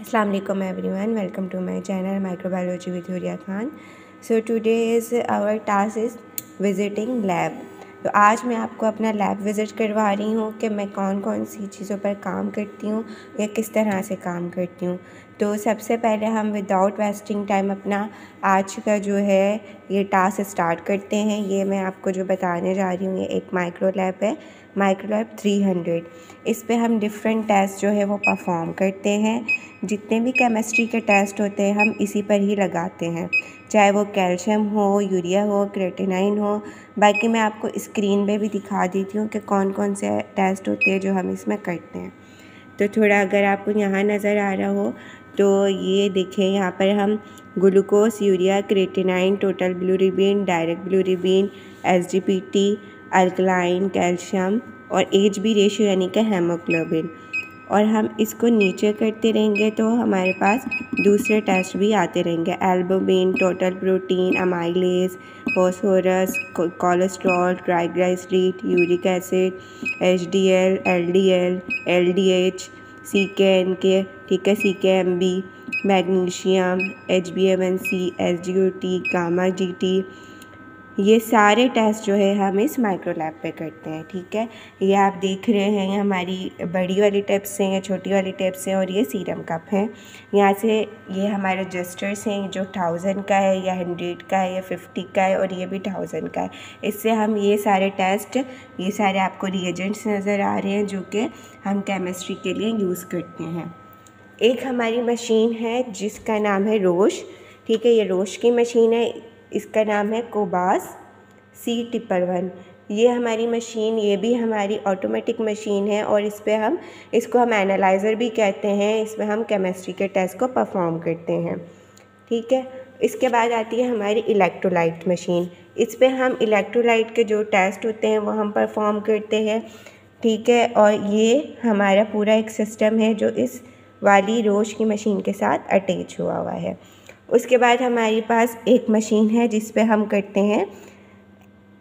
Assalamu alaikum, everyone. Welcome to my channel, microbiology with Huria Khan so, today is our task is visiting lab. तो आज मैं आपको अपना lab visit करवा रही हूँ कि मैं कौन कौन सी चीज़ों पर काम करती हूँ या किस तरह से काम करती हूँ। तो सबसे पहले हम विदाउट वेस्टिंग टाइम अपना आज का जो है, ये टास्क स्टार्ट करते हैं। ये मैं आपको जो बताने जा रही हूँ, ये एक माइक्रो लैब है। माइक्रो लैब थ्री हंड्रेड इस पर हम डिफरेंट टेस्ट जो है वो परफॉर्म करते हैं। जितने भी केमिस्ट्री के टेस्ट होते हैं, हम इसी पर ही लगाते हैं। चाहे वो कैल्शियम हो यूरिया हो क्रेटिनाइन हो। बाकी मैं आपको स्क्रीन पे भी दिखा देती हूँ कि कौन कौन से टेस्ट होते हैं जो हम इसमें करते हैं। तो थोड़ा अगर आपको यहाँ नज़र आ रहा हो तो ये देखें, यहाँ पर हम glucose urea creatinine total bilirubin direct bilirubin S G P T alkaline calcium और एच बी रेशियो यानी कि हेमोग्लोबिन और हम इसको नीचे करते रहेंगे तो हमारे पास दूसरे टेस्ट भी आते रहेंगे. Albumin total protein amylase phosphorus cholesterol triglyceride uric acid H D L L D L L D H C K N K ठीक है? C K M B magnesium H B M N C S G O T gamma G T ये सारे test जो है हम इस micro lab पे करते हैं, ठीक है? ये आप देख रहे हैं हमारी बड़ी वाली टिप्स हैं, या छोटी वाली टिप्स हैं और ये सीरम कप हैं। यहाँ से ये हमारे रजिस्टर्स हैं, जो थाउज़ेंड का है, या हंड्रेड का है, या फिफ्टी का है, और ये भी थाउज़ेंड का है। इससे हम ये सारे टेस्ट ये सारे आपको रिएजेंट्स नज़र आ रहे हैं, जो कि हम केमिस्ट्री के लिए यूज़ करते हैं। एक हमारी मशीन है, जिसका नाम है रोश, ठीक है? ये रोश की मशीन है। इसका नाम है कोबास सी टिपर वन। ये हमारी मशीन, ये भी हमारी ऑटोमेटिक मशीन है और इस पर हम, इसको हम एनालाइज़र भी कहते हैं इसमें हम केमिस्ट्री के टेस्ट को परफॉर्म करते हैं। ठीक है? इसके बाद आती है हमारी इलेक्ट्रोलाइट मशीन इस पर हम इलेक्ट्रोलाइट के जो टेस्ट होते हैं, वो हम परफॉर्म करते हैं। ठीक है? और ये हमारा पूरा एक सिस्टम है जो इस वाली रोश की मशीन के साथ अटैच हुआ हुआ है। उसके बाद हमारे पास एक मशीन है जिस पे हम करते हैं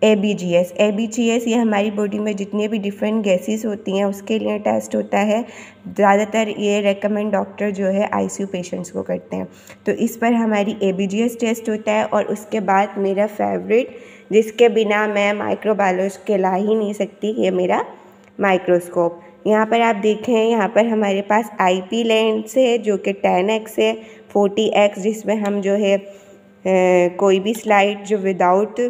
A B G S A B G S ये हमारी बॉडी में जितने भी डिफरेंट गैसेस होती हैं, उसके लिए टेस्ट होता है। ज़्यादातर ये रेकमेंड डॉक्टर जो है आईसीयू पेशेंट्स को करते हैं। तो इस पर हमारी A B G S test होता है और उसके बाद मेरा फेवरेट जिसके बिना मैं माइक्रोबायोलॉजी के ला ही नहीं सकती, ये मेरा माइक्रोस्कोप यहाँ पर आप देखें, यहाँ पर हमारे पास आई पी लेंस है, जो कि टेन एक्स है फोर्टी एक्स जिसमें हम जो है कोई भी स्लाइड जो विदाउट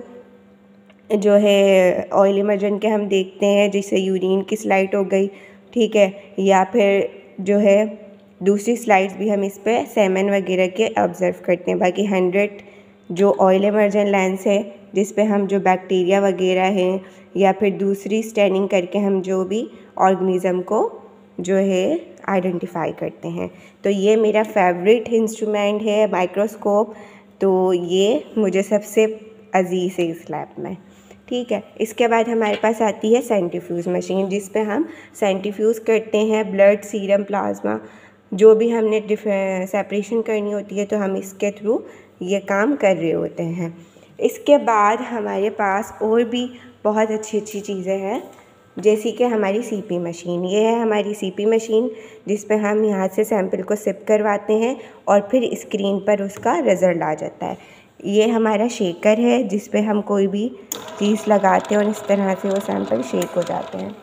जो है ऑयल इमरजन के हम देखते हैं जैसे यूरिन की स्लाइड हो गई, ठीक है? या फिर जो है, दूसरी स्लाइड्स भी हम इस पर सेमन वगैरह के ऑब्ज़र्व करते हैं, बाकी हंड्रेड जो ऑयल इमरजन लेंस है जिस पे हम जो बैक्टीरिया वगैरह हैं, या फिर दूसरी स्टैनिंग करके हम जो भी ऑर्गेनिज़म को जो है आइडेंटिफाई करते हैं। तो ये मेरा फेवरेट इंस्ट्रूमेंट है माइक्रोस्कोप तो ये मुझे सबसे अज़ीज़ है इस लैब में। ठीक है, इसके बाद हमारे पास आती है सेंटिफ्यूज़ मशीन जिस पे हम सेंटिफ्यूज़ करते हैं ब्लड सीरम प्लाज्मा जो भी हमने सेपरेशन करनी होती है तो हम इसके थ्रू ये काम कर रहे होते हैं। इसके बाद हमारे पास और भी बहुत अच्छी अच्छी चीज़ें हैं, जैसी कि हमारी सीपी मशीन ये है हमारी सीपी मशीन जिस पर हम यहाँ से सैंपल को सिप करवाते हैं और फिर स्क्रीन पर उसका रिज़ल्ट आ जाता है। ये हमारा शेकर है, जिस पे हम कोई भी चीज़ लगाते हैं और इस तरह से वो सैंपल शेक हो जाते हैं।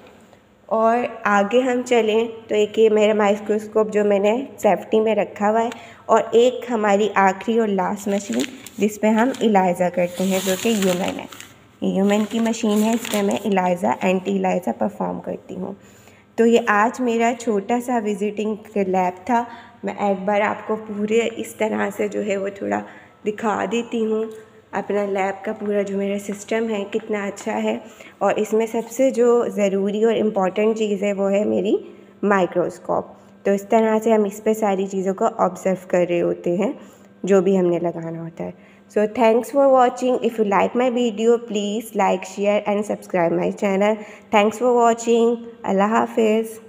और आगे हम चलें तो एक ये मेरा माइक्रोस्कोप जो मैंने सेफ्टी में रखा हुआ है और एक हमारी आखिरी और लास्ट मशीन जिस पे हम इलाइज़ा करते हैं, जो कि ह्यूमन है। ह्यूमन की मशीन है, इस पर मैं इलाइज़ा एंटी इलाइज़ा परफॉर्म करती हूँ। तो ये आज मेरा छोटा सा विज़िटिंग लैब था। मैं एक बार आपको पूरे इस तरह से जो है वो थोड़ा दिखा देती हूँ। अपना लैब का पूरा जो मेरा सिस्टम है, कितना अच्छा है और इसमें सबसे जो ज़रूरी और इंपॉर्टेंट चीज़ है, वो है मेरी माइक्रोस्कोप तो इस तरह से हम इस पर सारी चीज़ों को ऑब्ज़र्व कर रहे होते हैं, जो भी हमने लगाना होता है. So, thanks for watching. If you like my video, please like, share and subscribe my channel. Thanks for watching. allah hafiz